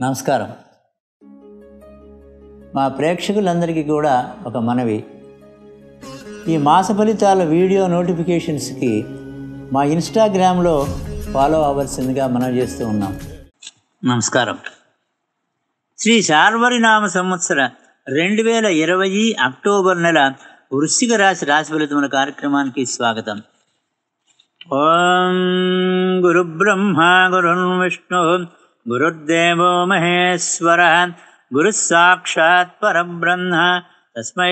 నమస్కారం. మా ప్రేక్షకులందరికీ కూడా ఒక మనవి. ఈ మాస ఫలితాల వీడియో నోటిఫికేషన్స్కి మా ఇన్స్టాగ్రామ్లో ఫాలో అవ్వాల్సిందిగా మనం చేస్తూ ఉన్నాం. నమస్కారం. శ్రీ శార్వరినామ సంవత్సర రెండు వేల ఇరవై అక్టోబర్ నెల వృశ్చిక రాశి రాశి ఫలితముల కార్యక్రమానికి స్వాగతం. ఓం గురుబ్రహ్మ గురుర్విష్ణు गुरुर्देवो महेश्वरः गुरुः साक्षात्परब्रह्म तस्मै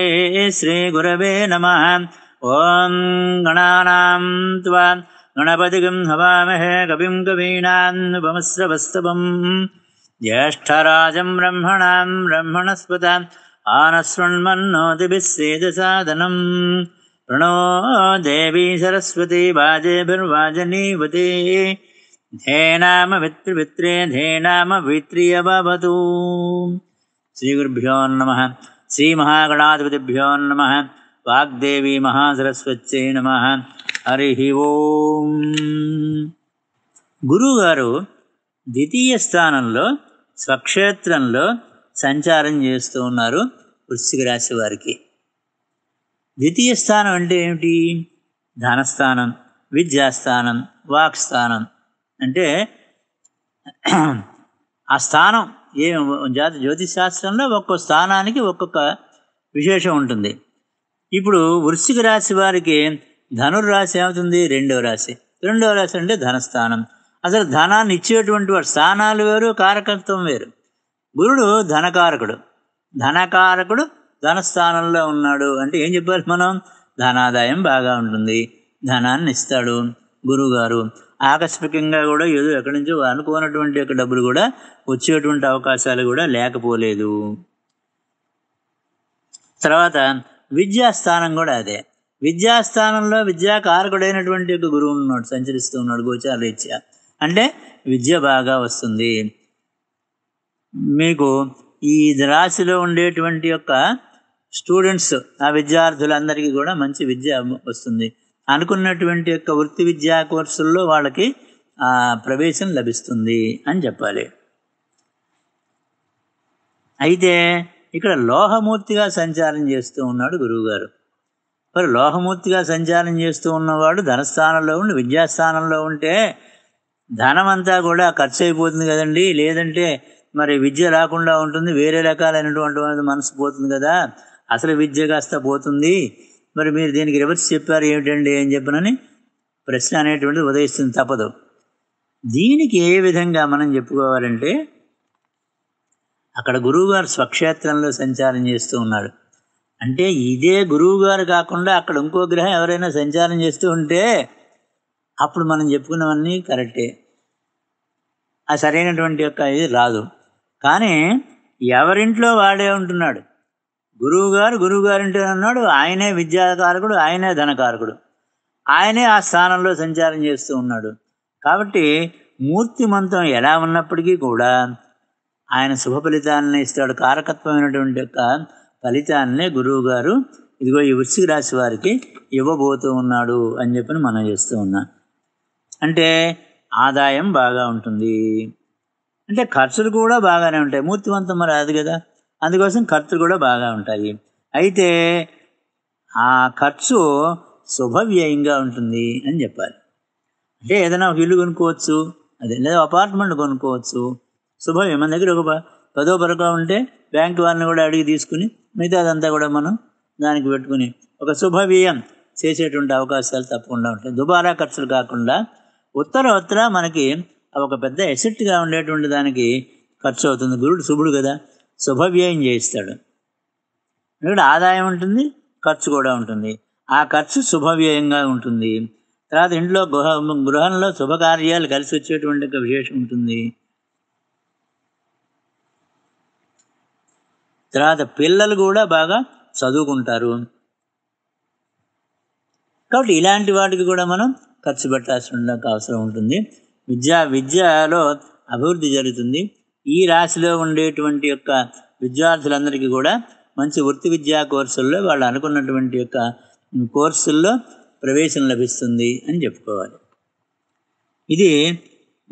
श्रीगुरवे नमः। ॐ गणानां त्वा गणपतिगं हवामहे कविं कवीनान् उपमस्रवस्तवम् ज्येष्ठराजं ब्रह्मणां ब्रह्मणस्पताम् आनस्वण्मन्नोतिभिस्सेजसाधनम् प्रणो देवी सरस्वती वाजेभिर्वाजनीवती। ధేనామ విత్రివిత్రే ధేనామ విత్రియవతు శ్రీగురుభ్యో నమ. శ్రీ మహాగణాధిపతిభ్యో నమ. వాగ్దేవి మహాసరస్వత్యై నమ. హరి ఓం. గురువుగారు ద్వితీయ స్థానంలో స్వక్షేత్రంలో సంచారం చేస్తూ ఉన్నారు వృశ్చిక రాశి వారికి. ద్వితీయ స్థానం అంటే ఏమిటి? ధనస్థానం విద్యాస్థానం వాక్స్థానం అంటే ఆ స్థానం ఏ జాతి జ్యోతిష్ శాస్త్రంలో ఒక్కో స్థానానికి ఒక్కొక్క విశేషం ఉంటుంది. ఇప్పుడు వృశ్చిక రాశి వారికి ధనుర్రాశి ఏమవుతుంది? రెండవ రాశి. రెండవ రాశి అంటే ధనస్థానం. అసలు ధనాన్ని ఇచ్చేటువంటి వాడు స్థానాలు వేరు కారకత్వం వేరు. గురుడు ధనకారకుడు. ధనకారకుడు ధనస్థానంలో ఉన్నాడు. అంటే ఏం చెప్పాలి మనం? ధనాదాయం బాగా ఉంటుంది. ధనాన్ని ఇస్తాడు గురువుగారు. ఆకస్మికంగా కూడా ఏదో ఎక్కడి నుంచో అనుకోనటువంటి యొక్క డబ్బులు కూడా వచ్చేటువంటి అవకాశాలు కూడా లేకపోలేదు. తర్వాత విద్యాస్థానం కూడా అదే. విద్యాస్థానంలో విద్యాకారకుడైనటువంటి యొక్క గురువు ఉన్నాడు సంచరిస్తూ ఉన్నాడు గోచార రీత్యా. అంటే విద్య బాగా వస్తుంది. మీకు ఈ రాశిలో ఉండేటువంటి యొక్క స్టూడెంట్స్ ఆ విద్యార్థులందరికీ కూడా మంచి విద్య వస్తుంది. అనుకున్నటువంటి యొక్క వృత్తి విద్యా కోర్సుల్లో వాళ్ళకి ప్రవేశం లభిస్తుంది అని చెప్పాలి. అయితే ఇక్కడ లోహమూర్తిగా సంచారం చేస్తూ ఉన్నాడు గురువుగారు. మరి లోహమూర్తిగా సంచారం చేస్తూ ఉన్నవాడు ధనస్థానంలో ఉండి విద్యాస్థానంలో ఉంటే ధనం అంతా కూడా ఖర్చు అయిపోతుంది కదండి. లేదంటే మరి విద్య రాకుండా ఉంటుంది వేరే రకాలైనటువంటి మనసు పోతుంది కదా. అసలు విద్య కాస్త పోతుంది. మరి మీరు దీనికి రివర్స్ చెప్పారు ఏమిటండి అని చెప్పనని ప్రశ్న అనేటువంటిది ఉదయిస్తుంది తప్పదు. దీనికి ఏ విధంగా మనం చెప్పుకోవాలంటే అక్కడ గురువుగారు స్వక్షేత్రంలో సంచారం చేస్తూ ఉన్నాడు. అంటే ఇదే గురువుగారు కాకుండా అక్కడ ఇంకో గ్రహం ఎవరైనా సంచారం చేస్తూ ఉంటే అప్పుడు మనం చెప్పుకున్నవన్నీ కరెక్టే ఆ సరైనటువంటి యొక్క ఇది రాదు. కానీ ఎవరింట్లో వాడే ఉంటున్నాడు? గురువుగారు గురువుగారింటి అన్నాడు ఆయనే విద్యాకారకుడు ఆయనే ధనకారకుడు. ఆయనే ఆ స్థానంలో సంచారం చేస్తూ ఉన్నాడు. కాబట్టి మూర్తిమంతం ఎలా ఉన్నప్పటికీ కూడా ఆయన శుభ ఫలితాన్ని ఇస్తాడు. కారకత్వమైనటువంటి యొక్క ఫలితాన్నే గురువుగారు ఇదిగో ఈ వృశ్చిక రాశి వారికి ఇవ్వబోతూ ఉన్నాడు అని చెప్పి మనం చేస్తూ ఉన్నాం. అంటే ఆదాయం బాగా ఉంటుంది. అంటే ఖర్చులు కూడా బాగానే ఉంటాయి. మూర్తివంతం మరి అది కదా. అందుకోసం ఖర్చులు కూడా బాగా ఉంటాయి. అయితే ఆ ఖర్చు శుభవ్యయంగా ఉంటుంది అని చెప్పాలి. అంటే ఏదైనా ఒక ఇల్లు కొనుక్కోవచ్చు అదే లేదా అపార్ట్మెంట్ కొనుక్కోవచ్చు. శుభవ్యం మన దగ్గర ఒక పదో పరకం ఉంటే బ్యాంక్ వారిని కూడా అడిగి తీసుకుని మిగతా అదంతా కూడా మనం దానికి పెట్టుకుని ఒక శుభవ్యయం చేసేటువంటి అవకాశాలు తప్పకుండా ఉంటాయి. దుబారా ఖర్చులు కాకుండా ఉత్తర ఉత్తర మనకి ఒక పెద్ద ఎసెట్గా ఉండేటువంటి దానికి ఖర్చు అవుతుంది. గురుడు శుభుడు కదా. శుభవ్యయం చేయిస్తాడు. ఇక్కడ ఆదాయం ఉంటుంది ఖర్చు కూడా ఉంటుంది. ఆ ఖర్చు శుభవ్యయంగా ఉంటుంది. తర్వాత ఇంట్లో గృహ గృహంలో శుభకార్యాలు కలిసి వచ్చేటువంటి ఒక విశేషం ఉంటుంది. తర్వాత పిల్లలు కూడా బాగా చదువుకుంటారు. కాబట్టి ఇలాంటి వాటికి కూడా మనం ఖర్చు పెట్టాల్సిన అవసరం ఉంటుంది. విద్యా విద్యలో అభివృద్ధి జరుగుతుంది. ఈ రాశిలో ఉండేటువంటి యొక్క విద్యార్థులందరికీ కూడా మంచి వృత్తి విద్యా కోర్సుల్లో వాళ్ళు అనుకున్నటువంటి యొక్క కోర్సుల్లో ప్రవేశం లభిస్తుంది అని చెప్పుకోవాలి. ఇది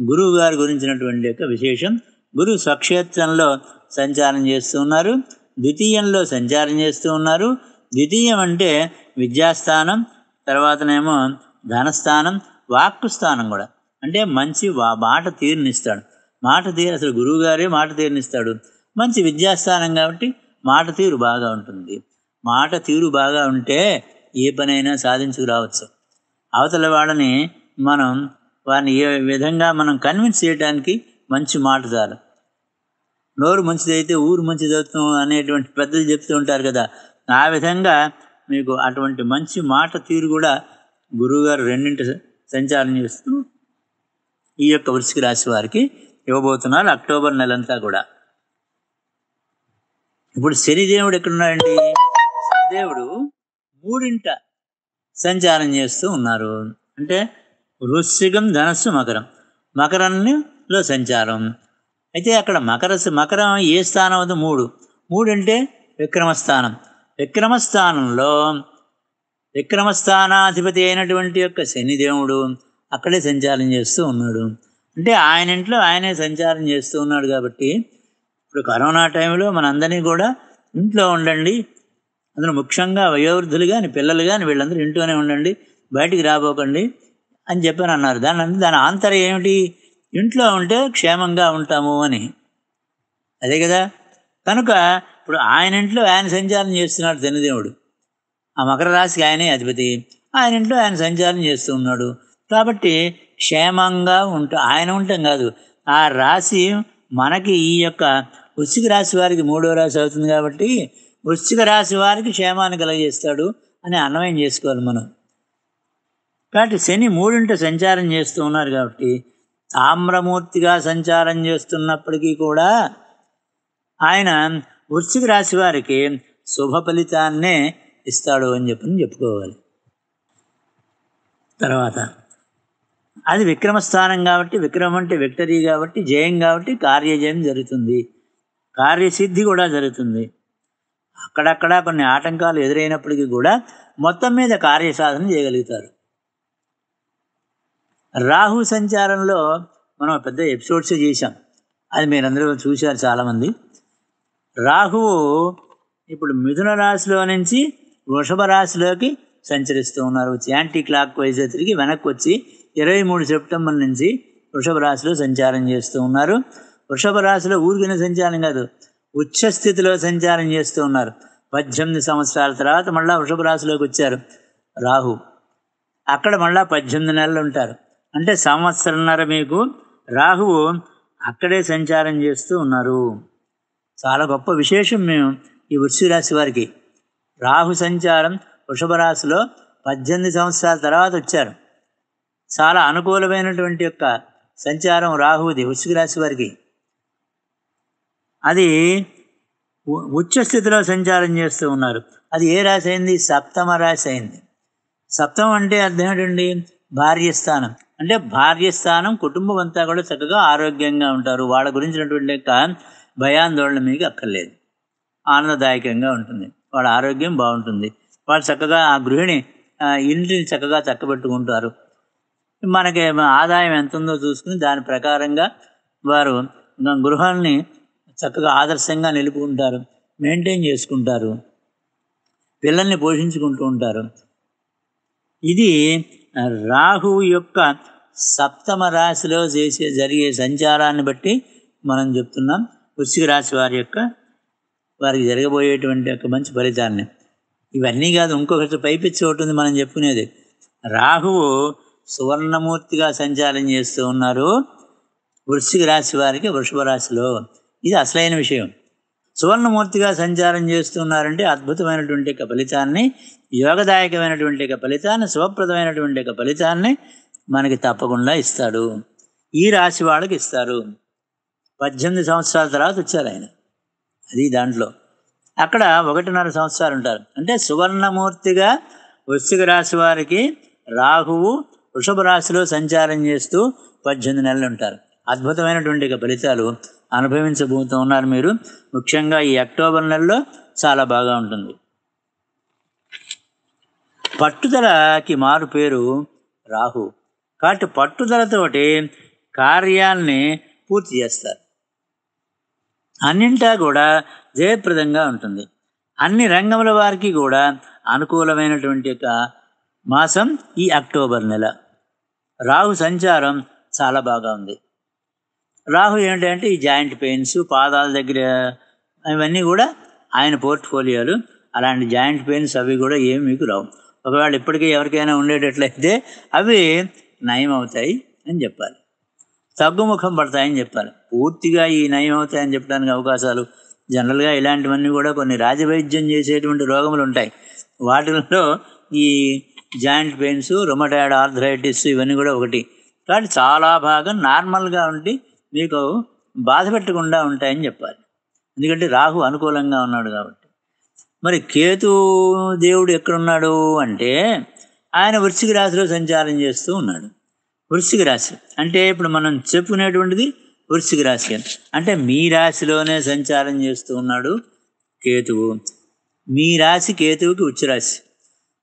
గురువు గారి గురించినటువంటి యొక్క విశేషం. గురు స్వక్షేత్రంలో సంచారం చేస్తూ ఉన్నారు. ద్వితీయంలో సంచారం చేస్తూ ఉన్నారు. ద్వితీయం అంటే విద్యాస్థానం తర్వాతనేమో ధనస్థానం వాక్కు స్థానం కూడా. అంటే మంచి వా- మాట తీరునిస్తాడు. మాట తీరు అసలు గురువుగారే మాట తీరునిస్తాడు. మంచి విద్యాస్థానం కాబట్టి మాట తీరు బాగా ఉంటుంది. మాట తీరు బాగా ఉంటే ఏ పనైనా సాధించుకురావచ్చు. అవతల వాళ్ళని మనం వారిని ఏ విధంగా మనం కన్విన్స్ చేయడానికి మంచి మాట చాలు నోరు మంచిదైతే ఊరు మంచిదవుతాం అనేటువంటి పెద్దలు చెప్తూ ఉంటారు కదా. ఆ విధంగా మీకు అటువంటి మంచి మాట తీరు కూడా గురువుగారు రెండింటి సంచారం చేస్తూ ఈ యొక్క వృశ్చిక రాశి వారికి ఇవ్వబోతున్నారు అక్టోబర్ నెలంతా కూడా. ఇప్పుడు శనిదేవుడు ఎక్కడున్నాడండి? శనిదేవుడు మూడింట సంచారం చేస్తూ ఉన్నారు. అంటే వృశ్చికం ధనస్సు మకరం. మకరంలో సంచారం. అయితే అక్కడ మకర మకరం ఏ స్థానం అది మూడు. మూడు అంటే విక్రమస్థానం. విక్రమస్థానంలో విక్రమస్థానాధిపతి అయినటువంటి యొక్క శనిదేవుడు అక్కడే సంచారం చేస్తూ ఉన్నాడు. అంటే ఆయన ఇంట్లో ఆయనే సంచారం చేస్తూ ఉన్నాడు కాబట్టి ఇప్పుడు కరోనా టైంలో మనందరినీ కూడా ఇంట్లో ఉండండి అందులో ముఖ్యంగా వయోవృద్ధులు కానీ పిల్లలు కానీ వీళ్ళందరూ ఇంట్లోనే ఉండండి బయటికి రాబోకండి అని చెప్పని అన్నారు. దాని దాని ఆంతర్యం ఏమిటి? ఇంట్లో ఉంటే క్షేమంగా ఉంటాము అని. అదే కదా? కనుక ఇప్పుడు ఆయన ఇంట్లో ఆయన సంచారం చేస్తున్నాడు శనిదేవుడు. ఆ మకర రాశికి ఆయనే అధిపతి. ఆయన ఇంట్లో ఆయన సంచారం చేస్తూ ఉన్నాడు. కాబట్టి క్షేమంగా ఉంటా ఆయన ఉంటాం కాదు. ఆ రాశి మనకి ఈ యొక్క వృశ్చిక రాశి వారికి మూడో రాశి అవుతుంది కాబట్టి వృశ్చిక రాశి వారికి క్షేమాన్ని కలగజేస్తాడు అని అన్వయం చేసుకోవాలి మనం. కాబట్టి శని మూడింట సంచారం చేస్తూ ఉన్నారు కాబట్టి తామ్రమూర్తిగా సంచారం చేస్తున్నప్పటికీ కూడా ఆయన వృశ్చిక రాశి వారికి శుభ ఫలితాన్నే ఇస్తాడు అని చెప్పని చెప్పుకోవాలి. తర్వాత అది విక్రమస్థానం కాబట్టి విక్రమం అంటే విక్టరీ కాబట్టి జయం కాబట్టి కార్యజయం జరుగుతుంది. కార్యసిద్ధి కూడా జరుగుతుంది. అక్కడక్కడ కొన్ని ఆటంకాలు ఎదురైనప్పటికీ కూడా మొత్తం మీద కార్యసాధన చేయగలుగుతారు. రాహు సంచారంలో మనం పెద్ద ఎపిసోడ్స్ చేశాం. అది మీరందరూ చూశారు చాలామంది. రాహువు ఇప్పుడు మిథున రాశిలో నుంచి వృషభ రాశిలోకి సంచరిస్తూ ఉన్నారు. యాంటీ క్లాక్ వైజ్ తిరిగి వెనక్కి వచ్చి ఇరవై మూడు సెప్టెంబర్ నుంచి వృషభ రాశిలో సంచారం చేస్తూ ఉన్నారు. వృషభ రాశిలో ఊరికిన సంచారం కాదు ఉచ్చస్థితిలో సంచారం చేస్తూ ఉన్నారు. పద్దెనిమిది సంవత్సరాల తర్వాత మళ్ళీ వృషభ రాశిలోకి వచ్చారు. రాహు అక్కడ మళ్ళీ పద్దెనిమిది నెలలు ఉంటారు. అంటే సంవత్సరంన్నర మీకు రాహువు అక్కడే సంచారం చేస్తూ ఉన్నారు. చాలా గొప్ప విశేషం మేము ఈ వృశ్చిక రాశి వారికి. రాహు సంచారం వృషభ రాశిలో పద్దెనిమిది సంవత్సరాల తర్వాత వచ్చారు. చాలా అనుకూలమైనటువంటి యొక్క సంచారం రాహువుది వృశ్చిక రాశి వారికి. అది ఉ- ఉచ్చ స్థితిలో సంచారం చేస్తూ ఉన్నారు. అది ఏ రాశి అయింది? సప్తమ రాశి అయింది. సప్తమం అంటే అర్థం ఏంటండి? భార్యస్థానం అంటే భార్యస్థానం కుటుంబం అంతా కూడా చక్కగా ఆరోగ్యంగా ఉంటారు. వాళ్ళ గురించినటువంటి యొక్క భయాందోళన మీకు అక్కర్లేదు. ఆనందదాయకంగా ఉంటుంది. వాళ్ళ ఆరోగ్యం బాగుంటుంది. వాళ్ళు చక్కగా ఆ గృహిణి ఇంటిని చక్కగా చక్కబెట్టుకుంటారు. మనకి ఆదాయం ఎంత ఉందో చూసుకుని దాని ప్రకారంగా వారు గృహాన్ని చక్కగా ఆదర్శంగా నిలుపుకుంటారు మెయింటైన్ చేసుకుంటారు పిల్లల్ని పోషించుకుంటూ ఉంటారు. ఇది రాహువు యొక్క సప్తమ రాశిలో చేసే జరిగే సంచారాన్ని బట్టి మనం చెప్తున్నాం. వృశ్చిక రాశి వారి యొక్క వారికి జరగబోయేటువంటి యొక్క మంచి ఫలితాన్ని. ఇవన్నీ కాదు ఇంకొకటి పైపిచ్చి ఒకటి ఉంది మనం చెప్పుకునేది. రాహువు సువర్ణమూర్తిగా సంచారం చేస్తూ ఉన్నారు వృశ్చిక రాశి వారికి వృషభ రాశిలో. ఇది అసలైన విషయం. సువర్ణమూర్తిగా సంచారం చేస్తున్నారంటే అద్భుతమైనటువంటి యొక్క ఫలితాన్ని యోగదాయకమైనటువంటి యొక్క ఫలితాన్ని శుభప్రదమైనటువంటి యొక్క ఫలితాన్ని మనకి తప్పకుండా ఇస్తాడు. ఈ రాశి వాళ్ళకి ఇస్తారు. పద్దెనిమిది సంవత్సరాల తర్వాత వచ్చారు ఆయన. అది దాంట్లో. అక్కడ ఒకటిన్నర సంవత్సరాలు ఉంటారు. అంటే సువర్ణమూర్తిగా వృశ్చిక రాశి వారికి రాహువు వృషభ రాశిలో సంచారం చేస్తూ పద్దెనిమిది నెలలు ఉంటారు. అద్భుతమైనటువంటి ఫలితాలు అనుభవించబోతూ ఉన్నారు మీరు. ముఖ్యంగా ఈ అక్టోబర్ నెలలో చాలా బాగా ఉంటుంది. పట్టుదలకి మారు పేరు రాహు. కాబట్టి పట్టుదలతోటి కార్యాల్ని పూర్తి చేస్తారు. అన్నింటా కూడా జయప్రదంగా ఉంటుంది. అన్ని రంగముల వారికి కూడా అనుకూలమైనటువంటి యొక్క మాసం ఈ అక్టోబర్ నెల. రాహు సంచారం చాలా బాగా ఉంది. రాహు ఏంటంటే ఈ జాయింట్ పెయిన్స్ పాదాల దగ్గర ఇవన్నీ కూడా ఆయన పోర్ట్ఫోలియోలు అలాంటి జాయింట్ పెయిన్స్ అవి కూడా ఏమి మీకు రావు. ఒకవేళ ఇప్పటికీ ఎవరికైనా ఉండేటట్లయితే అవి నయం అవుతాయి అని చెప్పాలి. తగ్గుముఖం పడతాయని చెప్పాలి. పూర్తిగా ఈ నయం అవుతాయని చెప్పడానికి అవకాశాలు జనరల్గా ఇలాంటివన్నీ కూడా కొన్ని రాజవైద్యం చేసేటువంటి రోగములు ఉంటాయి. వాటిల్లో ఈ జాయింట్ పెయిన్స్ రొమటాయిడ్ ఆర్థరైటిస్ ఇవన్నీ కూడా ఒకటి. కాబట్టి చాలా భాగం నార్మల్గా ఉండి మీకు బాధ పెట్టకుండా ఉంటాయని చెప్పాలి. ఎందుకంటే రాహు అనుకూలంగా ఉన్నాడు కాబట్టి. మరి కేతు దేవుడు ఎక్కడున్నాడు అంటే ఆయన వృశ్చిక రాశిలో సంచారం చేస్తూ ఉన్నాడు. వృశ్చిక రాశి. అంటే ఇప్పుడు మనం చెప్పుకునేటువంటిది వృశ్చిక రాశి అంటే మీ రాశిలోనే సంచారం చేస్తూ ఉన్నాడు కేతువు. మీ రాశి కేతువుకి ఉచ్చరాశి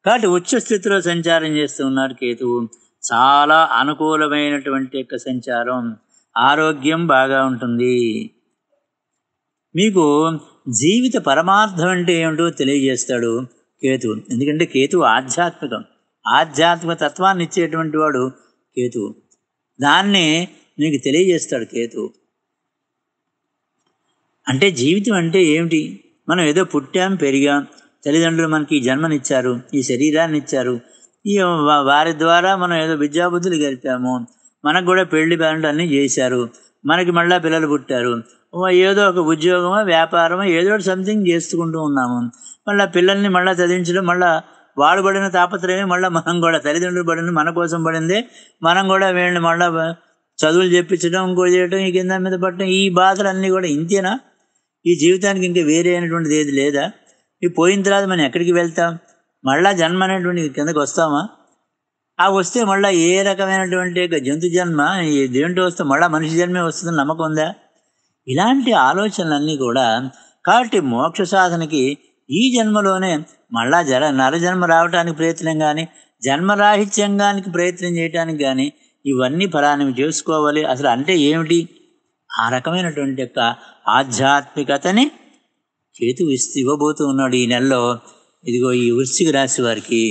కాబట్టి ఉచ్చ స్థితిలో సంచారం చేస్తూ ఉన్నాడు కేతువు. చాలా అనుకూలమైనటువంటి యొక్క సంచారం. ఆరోగ్యం బాగా ఉంటుంది. మీకు జీవిత పరమార్థం అంటే ఏమిటో తెలియజేస్తాడు కేతువు. ఎందుకంటే కేతువు ఆధ్యాత్మికం. ఆధ్యాత్మిక తత్వాన్ని ఇచ్చేటువంటి వాడు కేతువు. దాన్ని మీకు తెలియజేస్తాడు కేతువు. అంటే జీవితం అంటే ఏమిటి? మనం ఏదో పుట్టాం పెరిగాం. తల్లిదండ్రులు మనకి ఈ జన్మనిచ్చారు ఈ శరీరాన్ని ఇచ్చారు ఈ వారి ద్వారా మనం ఏదో విద్యాబుద్ధులు గడిపాము మనకు కూడా పెళ్ళి బ్యాండ్ అన్నీ చేశారు. మనకి మళ్ళీ పిల్లలు పుట్టారు. ఏదో ఒక ఉద్యోగమో వ్యాపారమో ఏదో ఒకటి సంథింగ్ చేసుకుంటూ ఉన్నాము. మళ్ళీ పిల్లల్ని మళ్ళీ చదివించడం మళ్ళీ వాడు పడిన తాపత్రయమే మళ్ళీ మనం కూడా తల్లిదండ్రులు పడింది మన కోసం పడింది మనం కూడా వీళ్ళని మళ్ళీ చదువులు చెప్పించడం ఇంకో చేయడం ఈ కింద మీద పట్టడం ఈ బాధలు అన్నీ కూడా ఇంతేనా? ఈ జీవితానికి ఇంకా వేరే అయినటువంటిది ఏది లేదా? ఈ పోయిన తర్వాత మనం ఎక్కడికి వెళ్తాం? మళ్ళా జన్మ అనేటువంటి కిందకి వస్తామా? ఆ వస్తే మళ్ళీ ఏ రకమైనటువంటి జంతు జన్మ ఈ వస్తే మళ్ళీ మనిషి జన్మే వస్తుందని నమ్మకం ఉందా? ఇలాంటి ఆలోచనలన్నీ కూడా కాబట్టి మోక్ష సాధనకి ఈ జన్మలోనే మళ్ళా జర నరజన్మ రావడానికి ప్రయత్నం కానీ జన్మరాహిత్యంగానికి ప్రయత్నం చేయడానికి కానీ ఇవన్నీ ఫలాన్ని చేసుకోవాలి. అసలు అంటే ఏమిటి? ఆ రకమైనటువంటి యొక్క ఆధ్యాత్మికతని కేతు ఇస్తూ ఇవ్వబోతూ ఉన్నాడు ఈ నెలలో. ఇదిగో ఈ వృశ్చిక రాశి వారికి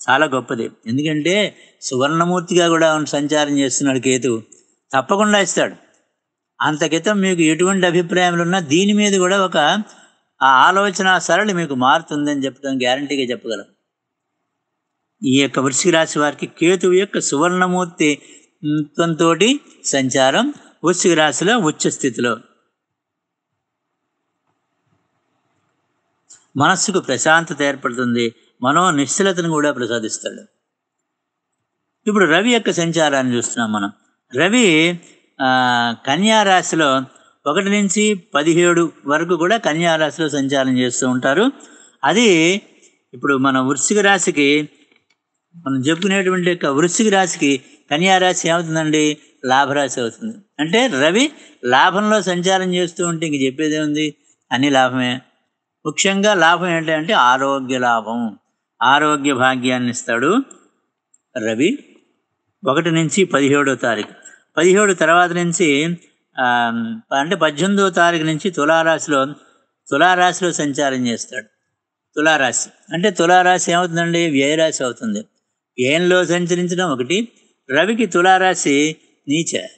చాలా గొప్పది. ఎందుకంటే సువర్ణమూర్తిగా కూడా సంచారం చేస్తున్నాడు కేతు. తప్పకుండా ఇస్తాడు. అంతకితం మీకు ఎటువంటి అభిప్రాయాలు ఉన్నా దీని మీద కూడా ఒక ఆ ఆలోచన సరళి మీకు మారుతుందని చెప్పడం గ్యారంటీగా చెప్పగలం. ఈ యొక్క వృశ్చిక రాశి వారికి కేతువు యొక్క సువర్ణమూర్తి తోటి సంచారం వృశ్చిక రాశిలో ఉచ్చ స్థితిలో. మనస్సుకు ప్రశాంతత ఏర్పడుతుంది. మనో నిశ్చలతను కూడా ప్రసాదిస్తాడు. ఇప్పుడు రవి యొక్క సంచారాన్ని చూస్తున్నాం మనం. రవి కన్యారాశిలో ఒకటి నుంచి పదిహేడు వరకు కూడా కన్యారాశిలో సంచారం చేస్తూ ఉంటారు. అది ఇప్పుడు మన వృశ్చిక రాశికి మనం చెప్పుకునేటువంటి యొక్క వృశ్చిక రాశికి కన్యారాశి ఏమవుతుందండి? లాభరాశి అవుతుంది. అంటే రవి లాభంలో సంచారం చేస్తూ ఉంటే ఇంక చెప్పేదే ఉంది అన్ని లాభమే. ముఖ్యంగా లాభం ఏంటంటే ఆరోగ్య లాభం. ఆరోగ్య భాగ్యాన్ని ఇస్తాడు రవి ఒకటి నుంచి పదిహేడో తారీఖు. పదిహేడు తర్వాత నుంచి అంటే పద్దెనిమిదో తారీఖు నుంచి తులారాశిలో తులారాశిలో సంచారం చేస్తాడు. తులారాశి. అంటే తులారాశి ఏమవుతుందండి? వ్యయరాశి అవుతుంది. వ్యయంలో సంచరించడం ఒకటి. రవికి తులారాశి నీచ.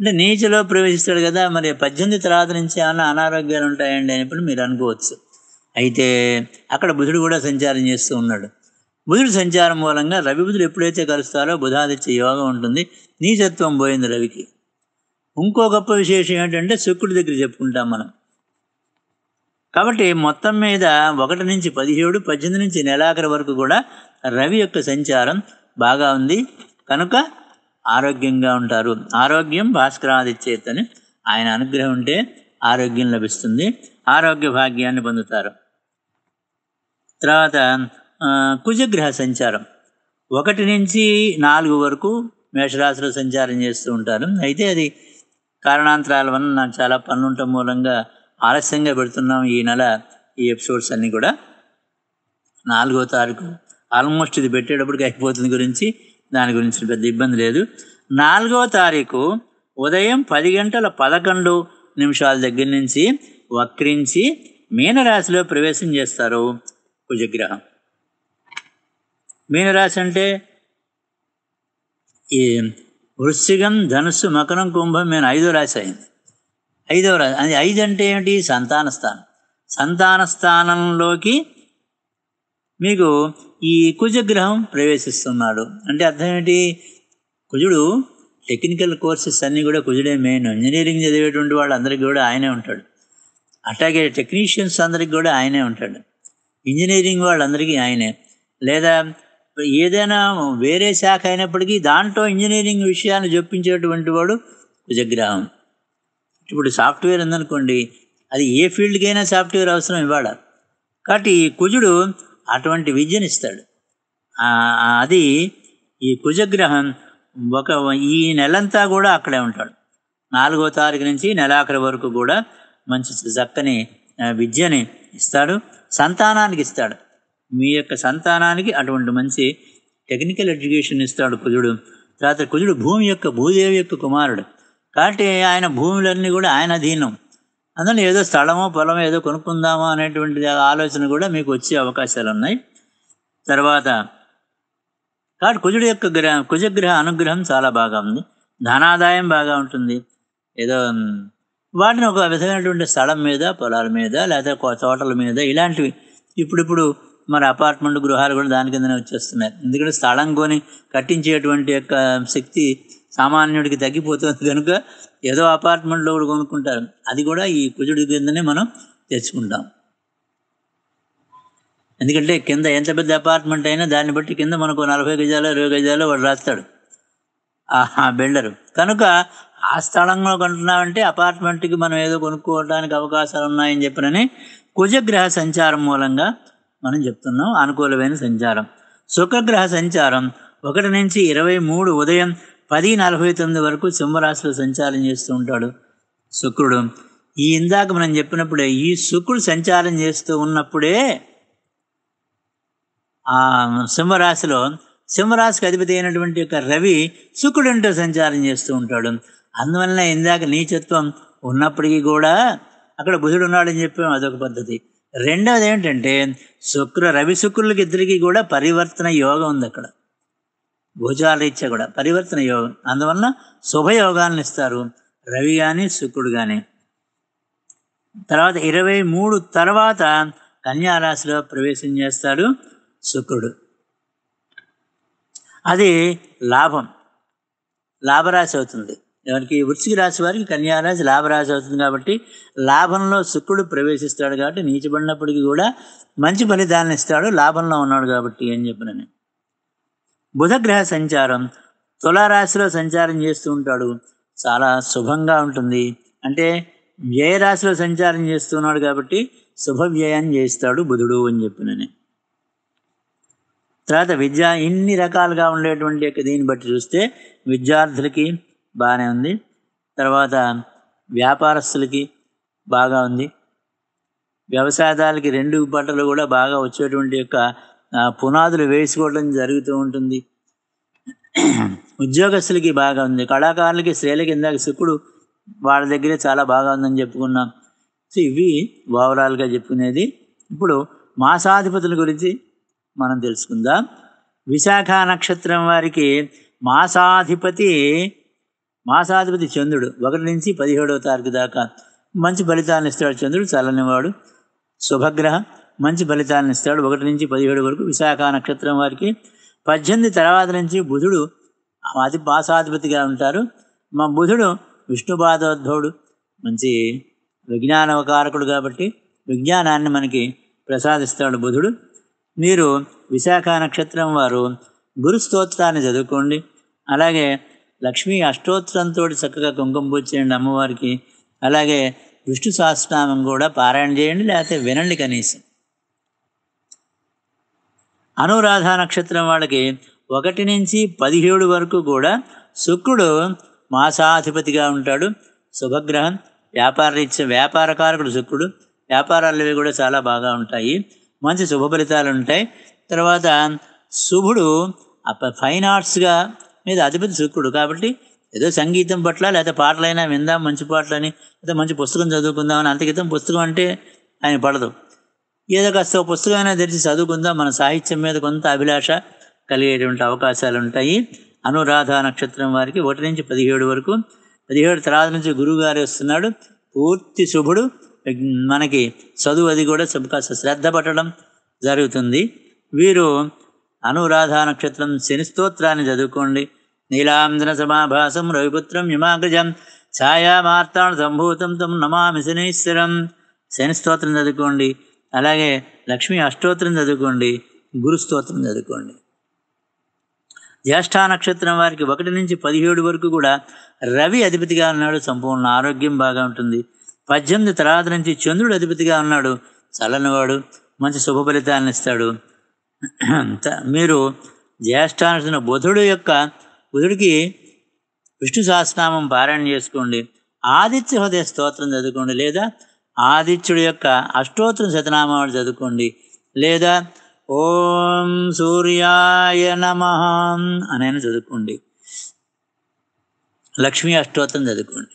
అంటే నీచలో ప్రవేశిస్తాడు కదా మరి పద్దెనిమిది తర్వాత నుంచి ఏమన్నా అనారోగ్యాలు ఉంటాయండి అనిప్పుడు మీరు అనుకోవచ్చు. అయితే అక్కడ బుధుడు కూడా సంచారం చేస్తూ ఉన్నాడు. బుధుడు సంచారం మూలంగా రవి బుధుడు ఎప్పుడైతే కలుస్తారో బుధాదిత్య యోగం ఉంటుంది. నీచత్వం పోయింది రవికి. ఇంకో గొప్ప విశేషం ఏంటంటే శుక్రుడి దగ్గర చెప్పుకుంటాం మనం. కాబట్టి మొత్తం మీద ఒకటి నుంచి పదిహేడు పద్దెనిమిది నుంచి నెలాఖరు వరకు కూడా రవి యొక్క సంచారం బాగా ఉంది. కనుక ఆరోగ్యంగా ఉంటారు. ఆరోగ్యం భాస్కరాదిచ్చేతని ఆయన అనుగ్రహం ఉంటే ఆరోగ్యం లభిస్తుంది. ఆరోగ్య భాగ్యాన్ని పొందుతారు. తర్వాత కుజగ్రహ సంచారం. ఒకటి నుంచి నాలుగు వరకు మేషరాశిలో సంచారం చేస్తూ ఉంటారు. అయితే అది కారణాంతరాల వలన నాకు చాలా పనులు ఉండటం మూలంగా ఆలస్యంగా పెడుతున్నాం ఈ నెల ఈ ఎపిసోడ్స్ అన్నీ కూడా. నాలుగో తారీఖు. ఆల్మోస్ట్ ఇది పెట్టేటప్పటికి అయిపోతుంది గురించి దాని గురించి పెద్ద ఇబ్బంది లేదు. నాలుగో తారీఖు ఉదయం పది గంటల పదకొండు నిమిషాల దగ్గర నుంచి వక్రించి మీనరాశిలో ప్రవేశం చేస్తారు కుజగ్రహం. మీనరాశి అంటే ఈ వృశ్చికం ధనుస్సు మకరం కుంభం నేను ఐదో రాశి అయింది. ఐదవ రాశి అది ఐదు అంటే ఏమిటి? సంతాన స్థానం. సంతాన స్థానంలోకి మీకు ఈ కుజగ్రహం ప్రవేశిస్తున్నాడు. అంటే అర్థం ఏంటి? కుజుడు టెక్నికల్ కోర్సెస్ అన్నీ కూడా కుజుడే మెయిన్ ఇంజనీరింగ్ చదివేటువంటి వాళ్ళందరికీ కూడా ఆయనే ఉంటాడు. అట్లాగే టెక్నీషియన్స్ అందరికి కూడా ఆయనే ఉంటాడు. ఇంజనీరింగ్ వాళ్ళందరికీ ఆయనే. లేదా ఏదైనా వేరే శాఖ అయినప్పటికీ దాంట్లో ఇంజనీరింగ్ విషయాన్ని జొప్పించేటువంటి వాడు కుజగ్రహం. ఇప్పుడు సాఫ్ట్వేర్ ఉందనుకోండి అది ఏ ఫీల్డ్కైనా సాఫ్ట్వేర్ అవసరం ఇవాళ. కాబట్టి కుజుడు అటువంటి విద్యనిస్తాడు అది ఈ కుజగ్రహం ఒక ఈ నెలంతా కూడా అక్కడే ఉంటాడు. నాలుగో తారీఖు నుంచి నెలాఖరి వరకు కూడా మంచి చక్కని విద్యని ఇస్తాడు. సంతానానికి ఇస్తాడు. మీ యొక్క సంతానానికి అటువంటి మంచి టెక్నికల్ ఎడ్యుకేషన్ ఇస్తాడు కుజుడు. తర్వాత కుజుడు భూమి యొక్క భూదేవి యొక్క కుమారుడు. కాబట్టి ఆయన భూములన్నీ కూడా ఆయన అధీనం. అందులో ఏదో స్థలమో పొలమో ఏదో కొనుక్కుందామా అనేటువంటి ఆలోచన కూడా మీకు వచ్చే అవకాశాలు ఉన్నాయి తర్వాత కాబట్టి కుజుడు యొక్క గ్రహ కుజగ్రహ అనుగ్రహం చాలా బాగా ఉంది. ధనాదాయం బాగా ఉంటుంది. ఏదో వాటిని ఒక విధమైనటువంటి స్థలం మీద పొలాల మీద లేదా తోటల మీద ఇలాంటివి ఇప్పుడిప్పుడు మరి అపార్ట్మెంట్ గృహాలు కూడా దాని కిందనే వచ్చేస్తున్నాయి. ఎందుకంటే స్థలం కొని కట్టించేటువంటి యొక్క శక్తి సామాన్యుడికి తగ్గిపోతుంది. కనుక ఏదో అపార్ట్మెంట్లో కూడా కొనుక్కుంటారు. అది కూడా ఈ కుజుడి కిందనే మనం తెచ్చుకుంటాం. ఎందుకంటే కింద ఎంత పెద్ద అపార్ట్మెంట్ అయినా దాన్ని బట్టి కింద మనకు నలభై గజాలు ఇరవై గజాలు వాడు రాస్తాడు. ఆ బిల్డరు. కనుక ఆ స్థలంలో కొంటున్నామంటే అపార్ట్మెంట్కి మనం ఏదో కొనుక్కోవడానికి అవకాశాలు ఉన్నాయని చెప్పినని కుజగ్రహ సంచారం మూలంగా మనం చెప్తున్నాం. అనుకూలమైన సంచారం. శుక్రగ్రహ సంచారం ఒకటి నుంచి ఇరవై మూడు ఉదయం పది నలభై తొమ్మిది వరకు సింహరాశిలో సంచారం చేస్తూ ఉంటాడు శుక్రుడు. ఈ ఇందాక మనం చెప్పినప్పుడే ఈ శుక్రుడు సంచారం చేస్తూ ఉన్నప్పుడే ఆ సింహరాశిలో సింహరాశికి అధిపతి అయినటువంటి యొక్క రవి శుక్రుడంటూ సంచారం చేస్తూ ఉంటాడు. అందువలన ఇందాక నీచత్వం ఉన్నప్పటికీ కూడా అక్కడ బుధుడు ఉన్నాడని చెప్పాం అదొక పద్ధతి. రెండవది ఏంటంటే శుక్ర రవి శుక్రులకి ఇద్దరికి కూడా పరివర్తన యోగం ఉంది అక్కడ. భుజాల కూడా పరివర్తన యోగం. అందువలన శుభయోగాలను ఇస్తారు. రవి కానీ శుక్రుడు కానీ తర్వాత ఇరవై మూడు తర్వాత కన్యారాశిలో ప్రవేశం చేస్తాడు శుక్రుడు. అది లాభం. లాభరాశి అవుతుంది. ఎవరికి? వృశ్చిక రాశి వారికి కన్యారాశి లాభరాశి అవుతుంది కాబట్టి లాభంలో శుక్రుడు ప్రవేశిస్తాడు కాబట్టి నీచబడినప్పటికీ కూడా మంచి ఫలితాలను ఇస్తాడు. లాభంలో ఉన్నాడు కాబట్టి అని చెప్పినని బుధగ్రహ సంచారం తులారాశిలో సంచారం చేస్తూ ఉంటాడు. చాలా శుభంగా ఉంటుంది. అంటే వ్యయరాశిలో సంచారం చేస్తున్నాడు కాబట్టి శుభ వ్యయాన్ని చేస్తాడు బుధుడు అని చెప్పినని. తర్వాత విద్య ఇన్ని రకాలుగా ఉండేటువంటి యొక్క దీన్ని బట్టి చూస్తే విద్యార్థులకి బాగానే ఉంది. తర్వాత వ్యాపారస్తులకి బాగా ఉంది. వ్యవసాయదారులకి రెండు పంటలు కూడా బాగా వచ్చేటువంటి యొక్క పునాదులు వేసుకోవడం జరుగుతూ ఉంటుంది. ఉద్యోగస్తులకి బాగా ఉంది. కళాకారులకి స్త్రీలకి ఇందాక శుకుడు వాళ్ళ దగ్గరే చాలా బాగా ఉందని చెప్పుకున్నాం. సో ఇవి ఓవరాల్గా చెప్పుకునేది. ఇప్పుడు మాసాధిపతుల గురించి మనం తెలుసుకుందాం. విశాఖ నక్షత్రం వారికి మాసాధిపతి మాసాధిపతి చంద్రుడు. ఒకటి నుంచి పదిహేడవ తారీఖు దాకా మంచి ఫలితాలను ఇస్తాడు చంద్రుడు. చల్లనివాడు శుభగ్రహం. మంచి ఫలితాలను ఇస్తాడు. ఒకటి నుంచి పదిహేడు వరకు విశాఖ నక్షత్రం వారికి. పద్దెనిమిది తర్వాత నుంచి బుధుడు అతి మాసాధిపతిగా ఉంటారు. మా బుధుడు విష్ణుపాదోద్భవుడు మంచి విజ్ఞానవకారకుడు కాబట్టి విజ్ఞానాన్ని మనకి ప్రసాదిస్తాడు బుధుడు. మీరు విశాఖ నక్షత్రం వారు గురు స్తోత్రాన్ని చదువుకోండి. అలాగే లక్ష్మీ అష్టోత్తరంతో చక్కగా కుంకుమ పూజ చేయండి అమ్మవారికి. అలాగే విష్ణు సహస్రనామం కూడా పారాయణ చేయండి లేకపోతే వినండి కనీసం. అనురాధ నక్షత్రం వాళ్ళకి ఒకటి నుంచి పదిహేడు వరకు కూడా శుక్రుడు మాసాధిపతిగా ఉంటాడు. శుభగ్రహం వ్యాపార రీత్యా వ్యాపారకారకుడు శుక్రుడు. వ్యాపారాలు కూడా చాలా బాగా ఉంటాయి. మంచి శుభ ఫలితాలు ఉంటాయి. తర్వాత శుభుడు ఫైన్ ఆర్ట్స్గా మీద అధిపతి శుక్రుడు కాబట్టి ఏదో సంగీతం పట్ల లేదా పాటలైనా విందాం మంచి పాటలని లేదా మంచి పుస్తకం చదువుకుందామని అంతకితం పుస్తకం అంటే ఆయన పడదు. ఏదో కాస్త పుస్తకమైన పుస్తకమైనా తెరిచి చదువుకుందాం. మన సాహిత్యం మీద కొంత అభిలాష కలిగేటువంటి అవకాశాలు ఉంటాయి అనురాధ నక్షత్రం వారికి ఒకటి నుంచి పదిహేడు వరకు. పదిహేడు తర్వాత నుంచి గురువుగారు వస్తున్నాడు. పూర్తి శుభుడు. మనకి చదువు అది కూడా కాస్త శ్రద్ధ పట్టడం జరుగుతుంది. వీరు అనురాధ నక్షత్రం శని స్తోత్రాన్ని చదువుకోండి. నీలాంజన సమాభాసం రవిపుత్రం హిమాగ్రజం ఛాయామార్తాణ సంభూతం తం నమామి శనీశ్వరం. శని స్తోత్రం చదువుకోండి. అలాగే లక్ష్మీ అష్టోత్తరం చదువుకోండి గురుస్తోత్రం చదువుకోండి. జ్యేష్ఠ నక్షత్రం వారికి ఒకటి నుంచి పదిహేడు వరకు కూడా రవి అధిపతిగా ఉన్నాడు సంపూర్ణ ఆరోగ్యం బాగా ఉంటుంది. పద్దెనిమిది తర్వాత నుంచి చంద్రుడు అధిపతిగా ఉన్నాడు చల్లనివాడు మంచి శుభ ఫలితాలను ఇస్తాడు. మీరు జ్యేష్ఠ నక్షత్రం బుధుడు యొక్క బుధుడికి విష్ణు సహస్రనామం పారాయణ చేసుకోండి. ఆదిత్య హృదయ స్తోత్రం చదువుకోండి లేదా ఆదిత్యుడి యొక్క అష్టోత్తర శతనామాలు చదువుకోండి. లేదా ఓం సూర్యాయ నమ అనైనా చదువుకోండి. లక్ష్మీ అష్టోత్తరం చదువుకోండి.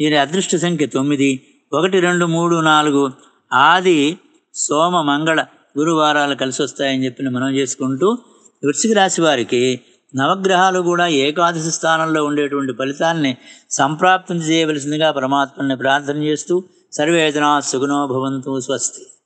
దీని అదృష్ట సంఖ్య తొమ్మిది. ఒకటి రెండు మూడు నాలుగు. ఆది సోమ మంగళ గురువారాలు కలిసి వస్తాయని చెప్పి మనం చేసుకుంటూ వృశ్చిక రాశి వారికి నవగ్రహాలు కూడా ఏకాదశి స్థానంలో ఉండేటువంటి ఫలితాన్ని సంప్రాప్తం చేయవలసిందిగా పరమాత్మని ప్రార్థన చేస్తూ सर्वे जना सुगुनो भवन्तु स्वस्ति।